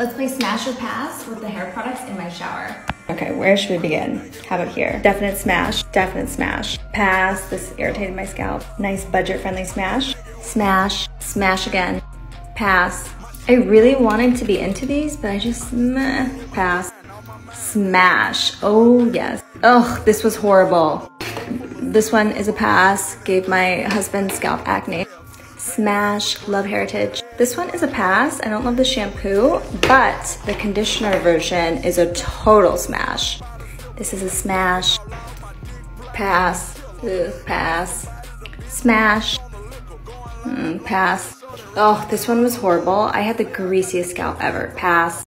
Let's play smash or pass with the hair products in my shower. Okay, where should we begin? How about here? Definite smash, definite smash. Pass, this irritated my scalp. Nice budget friendly smash. Smash, smash again. Pass. I really wanted to be into these, but I just, meh, pass. Smash, oh yes. Ugh, this was horrible. This one is a pass, gave my husband scalp acne. Smash, love heritage. This one is a pass. I don't love the shampoo, but the conditioner version is a total smash. This is a smash. Pass, Ugh, pass. Smash, mm, pass. Oh, this one was horrible. I had the greasiest scalp ever. Pass.